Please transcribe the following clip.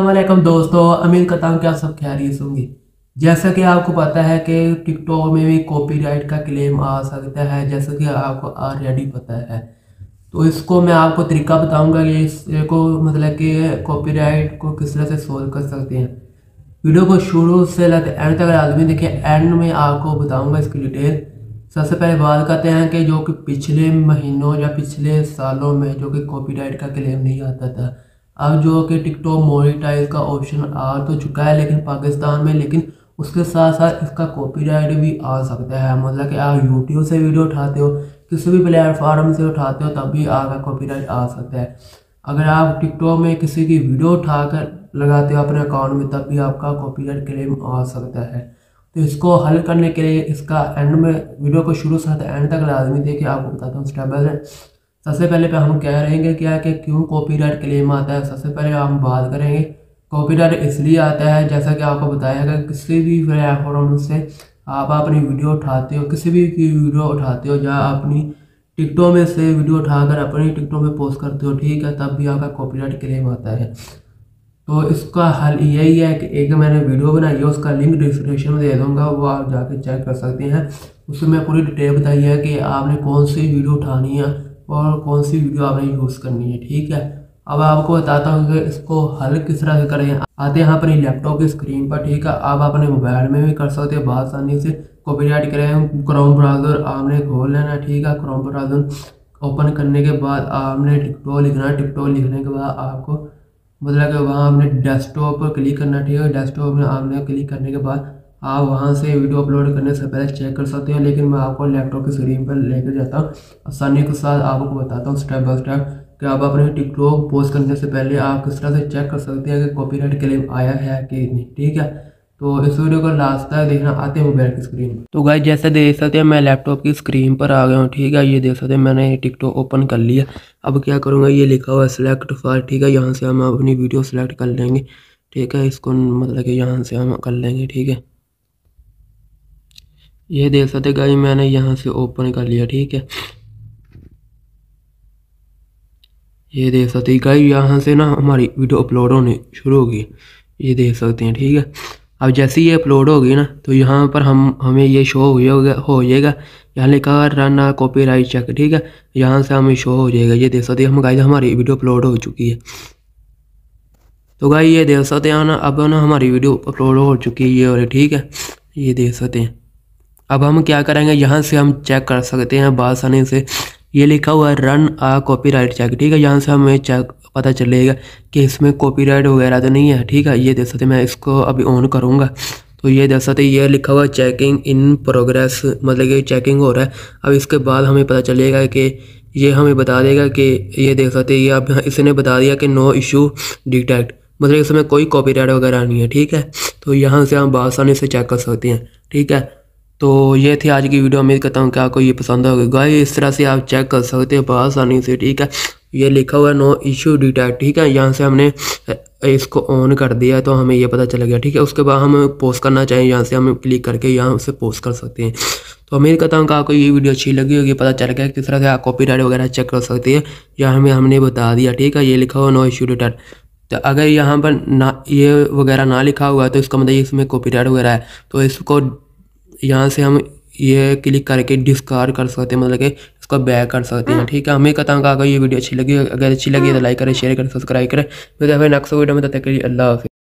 वालेकुम दोस्तों करता हूँ कि आप सब खैरियत होंगे। जैसा कि आपको पता है कि टिकटॉक में भी कॉपीराइट का क्लेम आ सकता है, जैसा कि आपको ऑलरेडी पता है। तो इसको मैं आपको तरीका बताऊँगा कि इसको मतलब कि कॉपीराइट को किस तरह से सोल्व कर सकते हैं। वीडियो को शुरू से लेकर एंड तक आदमी देखिए एंड में आपको बताऊँगा इसकी डिटेल सबसे पहले बात करते हैं कि जो कि पिछले महीनों या पिछले सालों में जो कि कॉपीराइट का क्लेम नहीं आता था अब जो कि टिकटॉक मोनिटाइज का ऑप्शन आ तो चुका है लेकिन पाकिस्तान में, लेकिन उसके साथ साथ इसका कॉपीराइट भी आ सकता है। मतलब कि आप यूट्यूब से वीडियो उठाते हो, किसी भी प्लेटफॉर्म से उठाते हो तब भी आपका कॉपीराइट आ सकता है। अगर आप टिकटॉक में किसी की वीडियो उठाकर लगाते हो अपने अकाउंट में तब भी आपका कॉपीराइट क्लेम आ सकता है। तो इसको हल करने के लिए इसका एंड में वीडियो को शुरू से एंड तक लाजमी देखिए, आपको बताता हूँ स्टेप बाय सबसे पहले पे हम कह रहेंगे क्या कि क्यों कॉपीराइट क्लेम आता है? सबसे पहले हम बात करेंगे। कॉपीराइट इसलिए आता है, जैसा कि आपको बताया गया, किसी भी प्लेटफॉर्म से आप अपनी वीडियो उठाते हो, किसी भी की वीडियो उठाते हो या अपनी टिकटों में से वीडियो उठाकर अपनी टिकटों में पोस्ट करते हो, ठीक है, तब भी आपका कॉपीराइट क्लेम आता है। तो इसका हल यही है कि एक मैंने वीडियो बनाई है, उसका लिंक डिस्क्रिप्शन में दे दूँगा, वो आप जाके चेक कर सकते हैं। उसमें पूरी डिटेल बताई है कि आपने कौन सी वीडियो उठानी है और कौन सी वीडियो आपने यूज़ करनी है, ठीक है? अब आपको बताता हूँ कि इसको हल किस तरह से करें। आते हैं अपनी लैपटॉप की स्क्रीन पर, ठीक है? आप अपने मोबाइल में भी कर सकते हैं, बहुत आसानी से। कॉपी कॉपीराइट करें क्रोम ब्राउज़र आपने खोल लेना, ठीक है? क्रोम ब्राउज़र ओपन करने के बाद आपने टिकटॉक लिखना, टिकटॉक लिखने के बाद आपको मतलब कि वहाँ आपने डेस्कटॉप पर क्लिक करना, ठीक है? डेस्कटॉप में आपने क्लिक करने के बाद आप वहाँ से वीडियो अपलोड करने से पहले चेक कर सकते हैं, लेकिन मैं आपको लैपटॉप की स्क्रीन पर लेकर जाता हूँ। आसानी के साथ आपको बताता हूँ स्टेप बाय स्टेप कि आप अपने टिकटॉक पोस्ट करने से पहले आप किस तरह से चेक कर सकते हैं कि कॉपीराइट क्लेम आया है कि नहीं, ठीक है? तो इस वीडियो का लास्ट तक देखना, आते हैं मोबाइल की स्क्रीन पर। तो गाय जैसे देख सकते हैं, मैं लैपटॉप की स्क्रीन पर आ गया हूँ, ठीक है? ये देख सकते हैं, मैंने टिकटॉक ओपन कर लिया। अब क्या करूँगा, ये लिखा हुआ है सिलेक्ट फॉर ठीक है? यहाँ से हम अपनी वीडियो सेलेक्ट कर लेंगे, ठीक है? इसको मतलब कि यहाँ से हम कर लेंगे, ठीक है? ये देख सकते गाई मैंने यहाँ से ओपन कर लिया, ठीक है। ये देख सकते गाई यहाँ से ना हमारी वीडियो अपलोड होने शुरू होगी। ये देख सकते हैं, ठीक है। अब जैसे ही ये अपलोड होगी ना तो यहाँ पर हम, हमें ये शो हो हो जाएगा। यहाँ लिखा रन आ कॉपी राइट चेक ठीक है। यहाँ से हमें शो हो जाएगा। ये देख सकते हम गाई हमारी वीडियो अपलोड हो चुकी है। तो गाई ये देख सकते हैं ना, अब ना हमारी वीडियो अपलोड हो चुकी है ये और ठीक है। ये देख सकते हैं। अब हम क्या करेंगे? यहाँ से हम चेक कर सकते हैं बासानी से। ये लिखा हुआ है रन आ कॉपीराइट चेक ठीक है? यहाँ से हमें चेक पता चलेगा कि इसमें कॉपीराइट वगैरह तो नहीं है, ठीक है? ये देख सकते मैं इसको अभी ऑन करूँगा। तो ये देख सकते ये लिखा हुआ चेकिंग इन प्रोग्रेस मतलब कि चेकिंग हो रहा है। अब इसके बाद हमें पता चलेगा कि ये हमें बता देगा कि ये देख सकते ये अब इसने बता दिया कि नो इशू डिटेक्ट मतलब इसमें कोई कॉपीराइट वगैरह नहीं है, ठीक है? तो यहाँ से हम आसानी से चेक कर सकते हैं, ठीक है? तो ये थी आज की वीडियो। उम्मीद करता हूँ कि आपको ये पसंद होगी। इस तरह से आप चेक कर सकते हो बहुत आसानी से, ठीक है? ये लिखा हुआ है नो इशू डिटेक्ट ठीक है? यहाँ से हमने इसको ऑन कर दिया तो हमें ये पता चल गया, ठीक है? उसके बाद हम पोस्ट करना चाहें, यहाँ से हम क्लिक करके यहाँ से पोस्ट कर सकते हैं। तो उम्मीद करता हूँ कि आपको ये वीडियो अच्छी लगी होगी, पता चल गया किस तरह से आप कॉपी वगैरह चेक कर सकते हैं। या हमें, हमने बता दिया, ठीक है? ये लिखा हुआ नो इशू डिटेक्ट तो अगर यहाँ पर ना, ये वगैरह ना लिखा हुआ है तो इसका मतलब इसमें कॉपी वगैरह है। तो इसको यहाँ से हम ये क्लिक करके डिस्कार कर सकते हैं मतलब कि इसको बैक कर सकते हैं ठीक है? हमें कहता हूँ अगर ये वीडियो अच्छी लगी अगर अच्छी लगी तो लाइक करें शेयर करें सब्सक्राइब करें। फिर नेक्स्ट वीडियो में तब तक के लिए अल्लाह हाफि